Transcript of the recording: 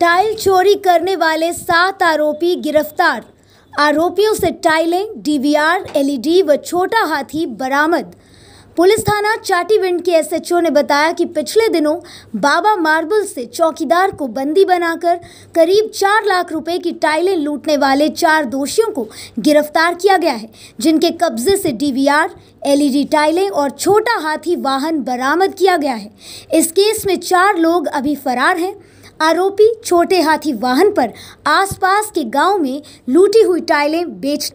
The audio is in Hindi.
टाइल चोरी करने वाले सात आरोपी गिरफ़्तार। आरोपियों से टाइलें, डीवीआर, एलईडी व छोटा हाथी बरामद। पुलिस थाना चाटीविंड के एसएचओ ने बताया कि पिछले दिनों बाबा मार्बल से चौकीदार को बंदी बनाकर करीब चार लाख रुपए की टाइलें लूटने वाले चार दोषियों को गिरफ़्तार किया गया है, जिनके कब्जे से डीवीआर, एलईडी टाइलें और छोटा हाथी वाहन बरामद किया गया है। इस केस में चार लोग अभी फरार हैं। आरोपी छोटे हाथी वाहन पर आसपास के गाँव में लूटी हुई टाइलें बेच